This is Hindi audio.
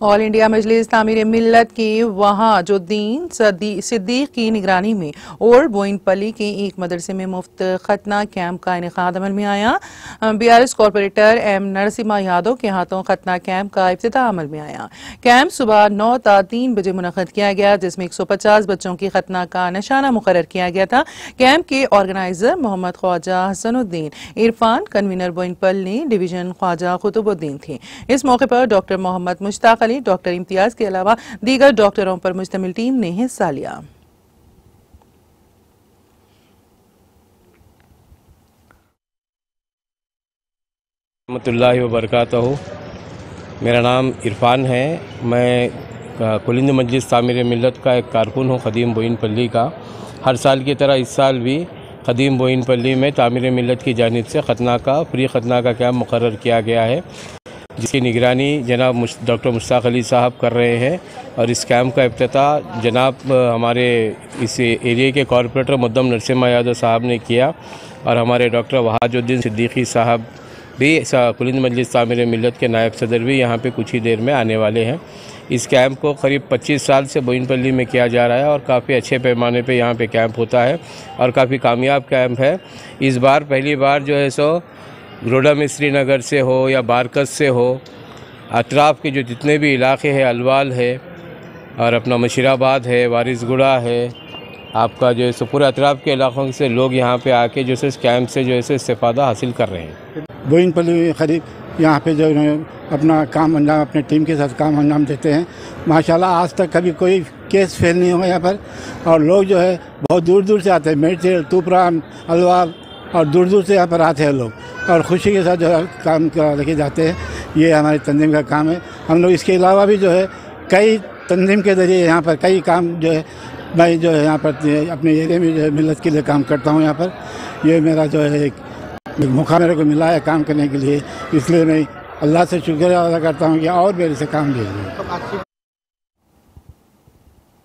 ऑल इंडिया मजलिस तामीर मिलत के वहाँ जो दीन सिद्दीक की निगरानी में ओल्ड बोइनपली के एक मदरसे में मुफ़्त खतना कैंप का इनका अमल में आया। B R S corporator M Narasimha Yadav के हाथों खतना कैंप का अफ्ताह अमल में आया। कैंप सुबह नौ ता तीन बजे मुनद किया गया, जिसमें एक सौ पचास बच्चों की खतना का निशाना मुकर किया गया था। कैंप के ऑर्गेनाइजर मोहम्मद ख्वाजा हसनुद्दीन, इरफान कन्वीनर बोइनपल ने डिवीज़न ख्वाजा कुतुबुद्दीन थे। इस मौके पर डॉक्टर मोहम्मद मुश्ताक अली डॉक्टर इम्तियाज़ के अलावा दीगर डॉक्टरों पर मुश्तमिल टीम ने हिस्सा लिया। वबरकत मेरा नाम इरफान है। मैं कुलिंद मजलिस तामीर मिलत का एक कारकुन हूँ, ख़दीम बोइन पल्ली का। हर साल की तरह इस साल भी ख़दीम बोइन पल्ली में तामीर मिलत की जानब से ख़तना का फ्री ख़तना का क्या मुकर किया गया है। जिसकी निगरानी जनाब डॉक्टर मुश्ताक अली साहब कर रहे हैं और इस कैम्प का अफ्ताह जनाब हमारे इस एरिए के कॉरपोरेटर मुद्दम नरसिम्हा यादव साहब ने किया और हमारे डॉक्टर वहाजुद्दीन सिद्दीकी साहब भी कुलिंद मजलिस तामीर मिलत के नायब सदर भी यहाँ पे कुछ ही देर में आने वाले हैं। इस कैंप को करीब 25 साल से बोइनपल्ली में किया जा रहा है और काफ़ी अच्छे पैमाने पे यहाँ पे कैंप होता है और काफ़ी कामयाब कैंप है। इस बार पहली बार जो है सो ग्रोडा में श्रीनगर से हो या बारकस से हो, अतराफ़ के जो जितने भी इलाके हैं, अलवाल है और अपना मशीराबाद है, वारिसगुड़ा है, आपका जो है सो पूरे अतराफ़ के इलाकों से लोग यहाँ पे आके जो है इस कैंप से जो है इस्तेफादा हासिल कर रहे हैं। बोइनपल्ली करीब यहाँ पे जो अपना काम अंजाम, अपने टीम के साथ काम अंजाम देते हैं। माशाल्लाह, आज तक कभी कोई केस फेल नहीं हुआ यहाँ पर। और लोग जो है, बहुत दूर दूर से आते हैं मेरठेल तुपरान, अलवाल और दूर दूर से यहाँ पर आते हैं लोग। और खुशी के साथ जो है, काम लेके जाते हैं। ये हमारी तंजीम का काम है। हम लोग इसके अलावा भी जो है, कई तंजीम के ज़रिए यहाँ पर कई काम जो है, मैं जो है यहाँ पर अपने एरिए में जो है, मिलत के लिए काम करता हूँ यहाँ पर। ये मेरा जो है एक मौका मेरे को मिला है काम करने के लिए। इसलिए मैं अल्लाह से शुक्र अदा करता हूँ कि और मेरे से काम लीजिए